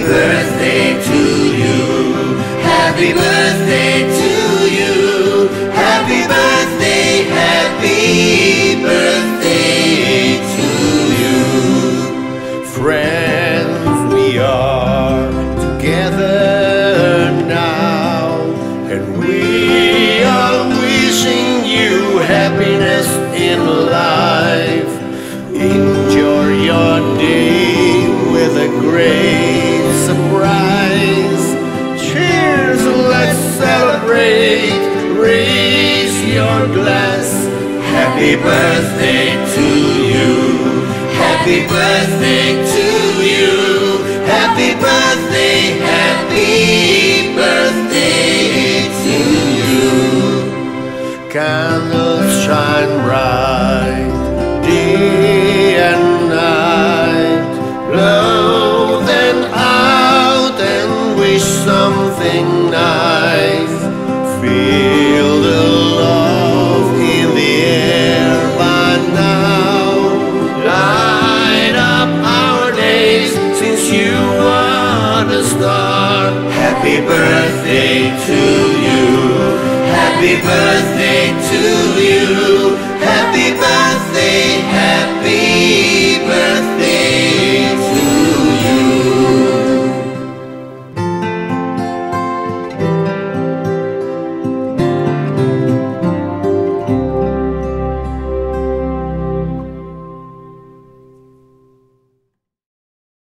birthday to you. Happy birthday to you. Happy birthday, happy birthday to you. Friends, we are together now, and we your glass. Happy birthday to you. Happy birthday to you. Happy birthday, happy birthday to you. Candles shine bright day and night. Blow them out and wish something nice. Feel the star. Happy birthday to you. Happy birthday to you.